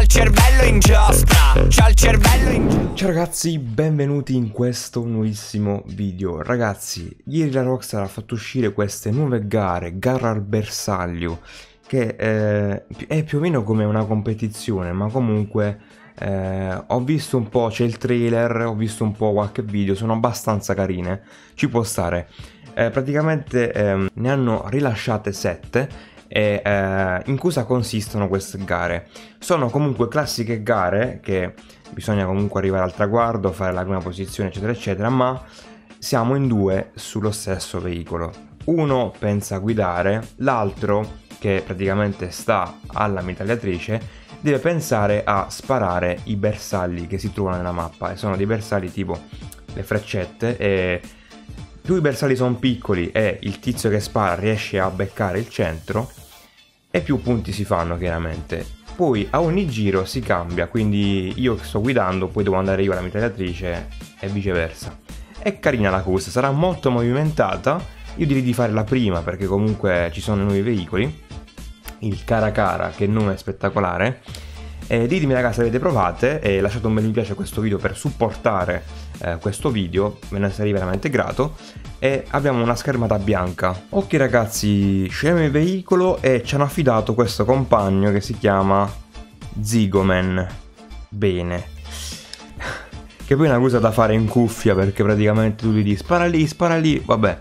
il cervello in giostra, c'ha il cervello in giostra. Ciao ragazzi, benvenuti in questo nuovissimo video. Ragazzi, ieri la Rockstar ha fatto uscire queste nuove gare, gara al bersaglio, che eh, è più o meno come una competizione, ma comunque eh, ho visto un po', c'è il trailer, ho visto un po' qualche video, sono abbastanza carine, ci può stare. Eh, praticamente ehm, ne hanno rilasciate 7 e eh, in cosa consistono queste gare? Sono comunque classiche gare che bisogna comunque arrivare al traguardo, fare la prima posizione eccetera eccetera, ma siamo in due sullo stesso veicolo. Uno pensa a guidare, l'altro che praticamente sta alla mitragliatrice deve pensare a sparare i bersagli che si trovano nella mappa e sono dei bersagli tipo le freccette e più i bersagli sono piccoli e il tizio che spara riesce a beccare il centro e più punti si fanno chiaramente. Poi a ogni giro si cambia, quindi io sto guidando poi devo andare io alla mitragliatrice e viceversa. È carina la corsa, sarà molto movimentata, io direi di fare la prima perché comunque ci sono nuovi veicoli, il cara cara che non è spettacolare. E ditemi ragazzi se avete provate e lasciate un bel mi piace a questo video per supportare eh, questo video, ve ne sarei veramente grato e abbiamo una schermata bianca. Ok ragazzi, scegliamo il veicolo e ci hanno affidato questo compagno che si chiama Zigoman. Bene. Che poi è una cosa da fare in cuffia perché praticamente tu gli dici spara lì, spara lì, vabbè.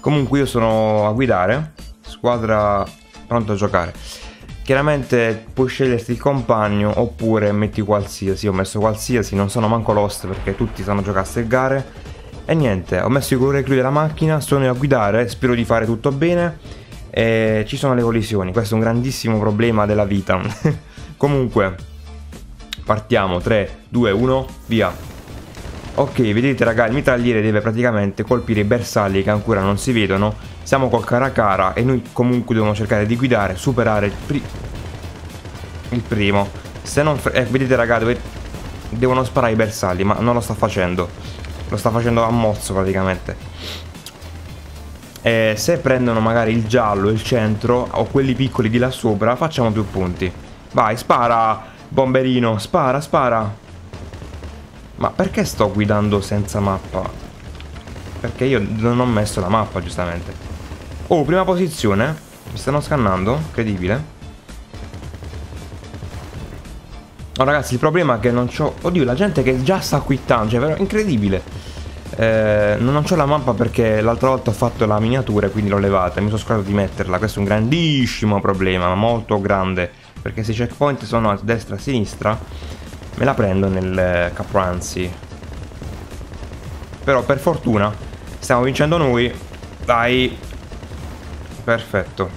Comunque io sono a guidare, squadra pronto a giocare. Chiaramente puoi sceglierti il compagno oppure metti qualsiasi, ho messo qualsiasi, non sono manco lost perché tutti sanno giocare a ste gare e niente, ho messo i colori clou della macchina, sono io a guidare, spero di fare tutto bene. E ci sono le collisioni, questo è un grandissimo problema della vita. Comunque, partiamo, 3, 2, 1, via. Ok, vedete raga, il mitragliere deve praticamente colpire i bersagli che ancora non si vedono. Siamo col cara cara e noi comunque dobbiamo cercare di guidare, superare il, pri il primo. Se non... Eh, vedete raga, dove... devono sparare i bersagli, ma non lo sto facendo. Lo sta facendo a mozzo praticamente. E se prendono magari il giallo, il centro o quelli piccoli di là sopra, facciamo più punti. Vai, spara, bomberino, spara, spara. Ma perché sto guidando senza mappa? Perché io non ho messo la mappa, giustamente. Oh, prima posizione. Mi stanno scannando, incredibile. No ragazzi il problema è che non c'ho Oddio la gente che già sta quittando Cioè però incredibile. Eh, Non ho la mappa perché l'altra volta ho fatto la miniatura e quindi l'ho levata. Mi sono scordato di metterla. Questo è un grandissimo problema Molto grande. Perché se i checkpoint sono a destra e a sinistra Me la prendo nel Capranzi Però per fortuna Stiamo vincendo noi. Dai Perfetto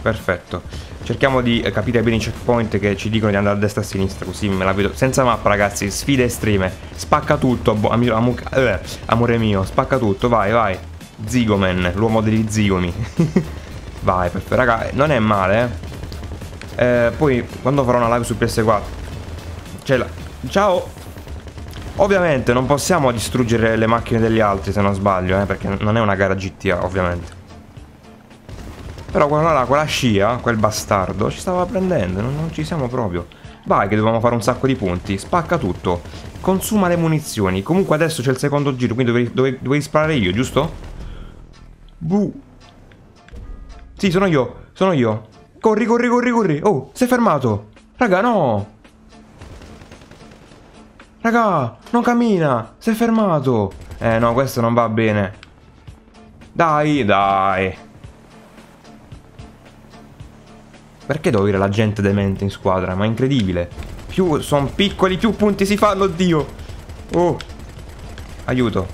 Perfetto Cerchiamo di eh, capire bene i checkpoint che ci dicono di andare a destra e a sinistra, così me la vedo. Senza mappa, ragazzi, sfide estreme. Spacca tutto, am am eh, amore mio, spacca tutto, vai, vai. Zigoman, l'uomo degli zigomi. vai, perfetto. Raga, non è male, eh. eh. Poi, quando farò una live su PS4... C'è la... Ciao! Ovviamente non possiamo distruggere le macchine degli altri se non sbaglio, eh, perché non è una gara GTA, ovviamente. Però quella là, quella scia, quel bastardo, ci stava prendendo, non, non ci siamo proprio. Vai che dobbiamo fare un sacco di punti, spacca tutto. Consuma le munizioni. Comunque adesso c'è il secondo giro, quindi dovevi, dovevi, dovevi sparare io, giusto? Buh. Sì, sono io, sono io. Corri, corri, corri, corri. Oh, sei fermato. Raga, no. Raga, non cammina. Sei fermato. Eh, no, questo non va bene. Dai, dai. Perché devo avere la gente demente in squadra? Ma è incredibile. Più sono piccoli, più punti si fanno, oddio. Oh. Aiuto.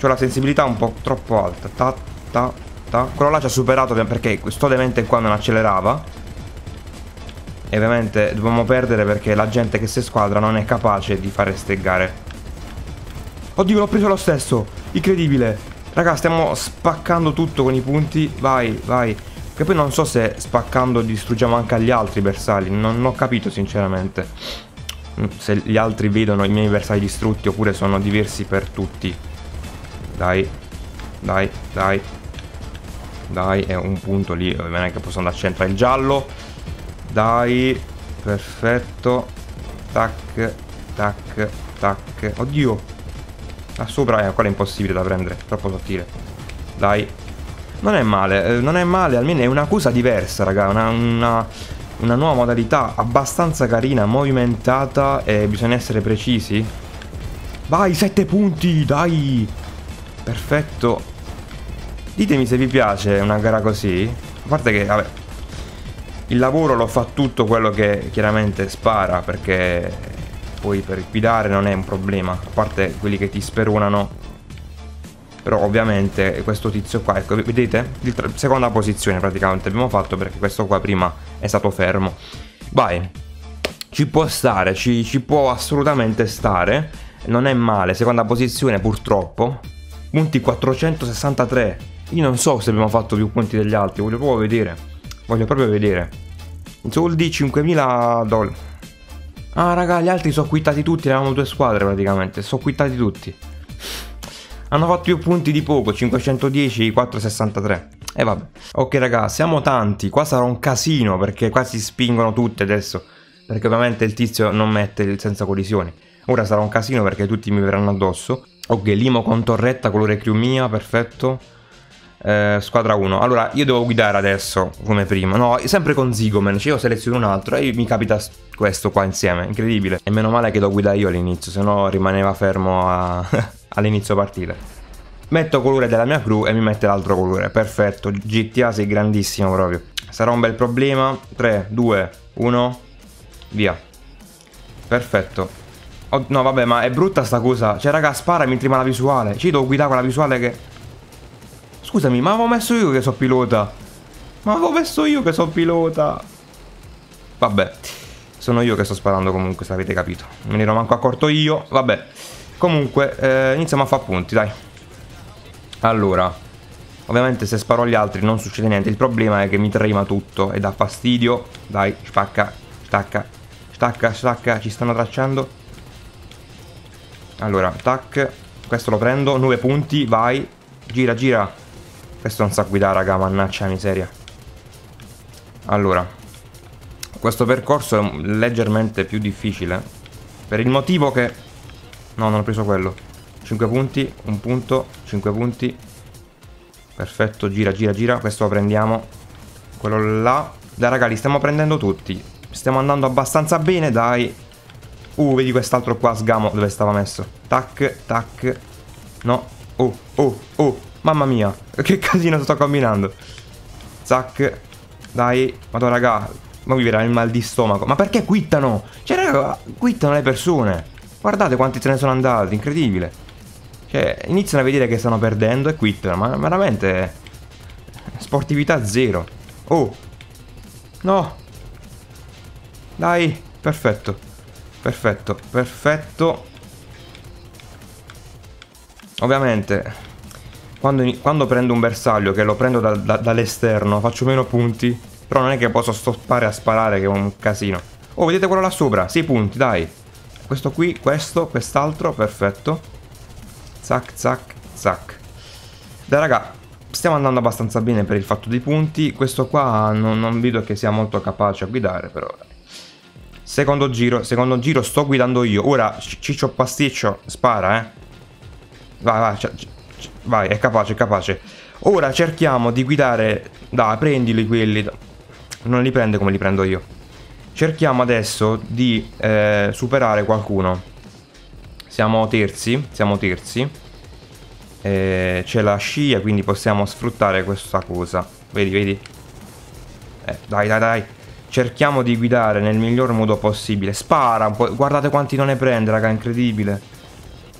Ho la sensibilità un po' troppo alta. Ta, ta, ta. Quello là ci ha superato perché sto demente qua non accelerava. E ovviamente dobbiamo perdere perché la gente che si squadra non è capace di fare ste gare. Oddio, l'ho preso lo stesso. Incredibile. Raga, stiamo spaccando tutto con i punti. Vai, vai. Che poi non so se spaccando distruggiamo anche agli altri bersagli. Non ho capito sinceramente. Se gli altri vedono i miei bersagli distrutti oppure sono diversi per tutti. Dai. Dai, dai. Dai, è un punto lì. È che posso andare a centrare il giallo. Dai. Perfetto. Tac, tac, tac. Oddio. Là sopra, eh, è impossibile da prendere. Troppo sottile. Dai. Non è male, eh, non è male. Almeno è un'accusa diversa, raga. Una, una, una nuova modalità abbastanza carina, movimentata. E bisogna essere precisi. Vai, sette punti, dai. Perfetto. Ditemi se vi piace una gara così. A parte che, vabbè, il lavoro lo fa tutto quello che chiaramente spara, perché poi per guidare non è un problema, a parte quelli che ti speronano. Però ovviamente questo tizio qua, ecco, vedete? Il seconda posizione praticamente abbiamo fatto perché questo qua prima è stato fermo. Vai, ci può stare, ci, ci può assolutamente stare. Non è male, seconda posizione purtroppo. Punti 463. Io non so se abbiamo fatto più punti degli altri, voglio proprio vedere. Voglio proprio vedere. Soldi 5.000 dollari. Ah raga, gli altri sono quittati tutti, eravamo due squadre praticamente, sono quittati tutti. Hanno fatto più punti di poco, 510, 463. E vabbè. Ok raga, siamo tanti, qua sarà un casino perché qua si spingono tutti adesso. Perché ovviamente il tizio non mette il senza collisioni. Ora sarà un casino perché tutti mi verranno addosso. Ok, limo con torretta, colore crew mia, perfetto. Eh, squadra 1. Allora, io devo guidare adesso come prima. No, sempre con Zigomen. Cioè, io seleziono un altro e mi capita questo qua insieme. Incredibile. E meno male che devo guidare io all'inizio, se no rimaneva fermo all'inizio partita. Metto colore della mia crew e mi mette l'altro colore. Perfetto. GTA sei grandissimo proprio. Sarà un bel problema. 3, 2, 1. Via. Perfetto. Oh, no, vabbè, ma è brutta sta cosa. Cioè, raga, spara mentre la visuale. Ci devo guidare con la visuale che... Scusami, ma avevo messo io che so pilota. Ma avevo messo io che so pilota. Vabbè. Sono io che sto sparando comunque, se avete capito. Me ne ero manco accorto io. Vabbè. Comunque, eh, iniziamo a fare punti, dai. Allora. Ovviamente se sparo agli altri non succede niente. Il problema è che mi trema tutto e dà fastidio. Dai, spacca, stacca, stacca, stacca. Ci stanno tracciando. Allora, tac. Questo lo prendo. 9 punti, vai. Gira, gira. Questo non sa guidare, raga, mannaggia la miseria. Allora, questo percorso è leggermente più difficile. Per il motivo che... No, non ho preso quello. 5 punti, un punto, 5 punti. Perfetto, gira, gira, gira. Questo lo prendiamo. Quello là. Dai, raga, li stiamo prendendo tutti. Stiamo andando abbastanza bene, dai. Uh, vedi quest'altro qua, sgamo, dove stava messo. Tac, tac. No. Oh, oh, oh. Mamma mia, che casino sto combinando. Zac. Dai. Madonna, raga. Ma mi verrà il mal di stomaco. Ma perché quittano? Cioè, raga, quittano le persone. Guardate quanti se ne sono andati. Incredibile. Cioè, iniziano a vedere che stanno perdendo e quittano. Ma veramente... Sportività zero. Oh. No. Dai. Perfetto. Perfetto. Perfetto. Ovviamente quando, quando, prendo un bersaglio che lo prendo da, da, dall'esterno faccio meno punti. Però non è che posso stoppare a sparare che è un casino. Oh, vedete quello là sopra? 6 punti, dai. Questo qui, questo, quest'altro, perfetto. Zac, zac, zac. Dai raga, stiamo andando abbastanza bene per il fatto dei punti. Questo qua non, non vedo che sia molto capace a guidare, però... Secondo giro, secondo giro sto guidando io. Ora, Ciccio Pasticcio, spara, eh. Vai, vai, Vai, è capace, è capace. Ora cerchiamo di guidare... Dai, prendili quelli. Non li prende come li prendo io. Cerchiamo adesso di eh, superare qualcuno. Siamo terzi, siamo terzi. Eh, C'è la scia, quindi possiamo sfruttare questa cosa. Vedi, vedi? Eh, dai, dai, dai. Cerchiamo di guidare nel miglior modo possibile. Spara. Guardate quanti non ne prende, raga, incredibile.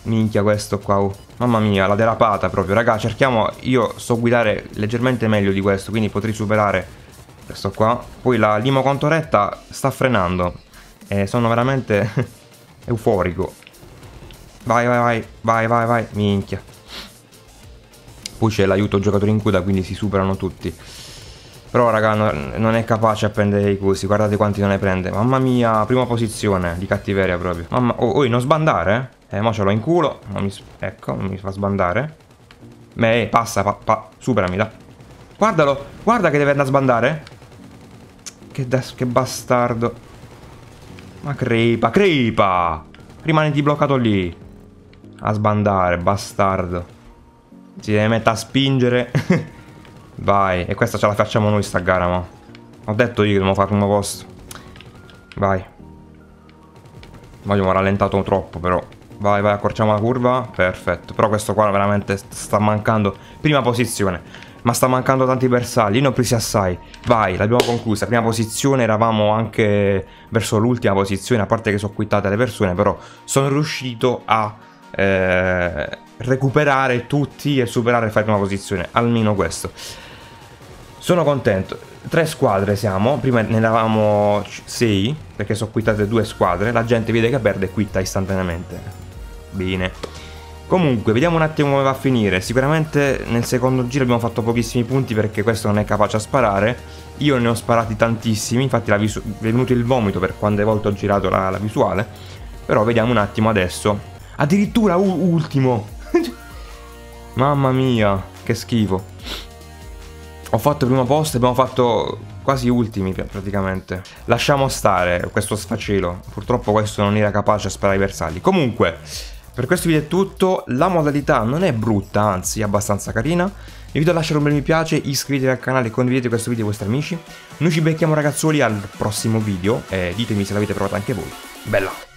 Minchia questo qua. Oh. Mamma mia, la derapata proprio. Raga, cerchiamo... Io so guidare leggermente meglio di questo, quindi potrei superare questo qua. Poi la limo contoretta sta frenando. E sono veramente euforico. Vai, vai, vai. Vai, vai, vai. Minchia. Poi c'è l'aiuto giocatore in coda, quindi si superano tutti. Però raga non è capace a prendere i cosi Guardate quanti non ne prende Mamma mia prima posizione di cattiveria proprio Mamma Oh, oh non sbandare eh mo ce l'ho in culo non mi, Ecco non mi fa sbandare Beh passa pa, pa, Superami da Guardalo, guarda che deve andare a sbandare. Che, che bastardo. Ma crepa, crepa! Rimaniti bloccato lì. A sbandare, bastardo. Si deve mettere a spingere. Vai, e questa ce la facciamo noi sta gara, ma. Ho detto io che dobbiamo fare un posto. Vai. Ma abbiamo rallentato troppo, però. Vai, vai, accorciamo la curva. Perfetto. Però questo qua veramente sta mancando. Prima posizione. Ma sta mancando tanti bersagli. Io ne ho presi assai. Vai, l'abbiamo conclusa. Prima posizione, eravamo anche verso l'ultima posizione. A parte che sono quittate le persone, però sono riuscito a eh, recuperare tutti e superare e fare prima posizione. Almeno questo. Sono contento. Tre squadre siamo. Prima ne eravamo sei, perché sono quittate due squadre. La gente vede che perde e quitta istantaneamente. Bene. Comunque, vediamo un attimo come va a finire. Sicuramente nel secondo giro abbiamo fatto pochissimi punti perché questo non è capace a sparare. Io ne ho sparati tantissimi, infatti è venuto il vomito per quante volte ho girato la, la visuale. Però vediamo un attimo adesso. Addirittura ultimo! Mamma mia, che schifo. Ho fatto primo posto e abbiamo fatto quasi ultimi praticamente. Lasciamo stare questo sfacelo. Purtroppo questo non era capace a sparare i bersagli. Comunque... Per questo video è tutto, la modalità non è brutta, anzi è abbastanza carina. Vi invito a lasciare un bel mi piace, iscrivetevi al canale e condividete questo video ai vostri amici. Noi ci becchiamo ragazzuoli al prossimo video e ditemi se l'avete provato anche voi. Bella!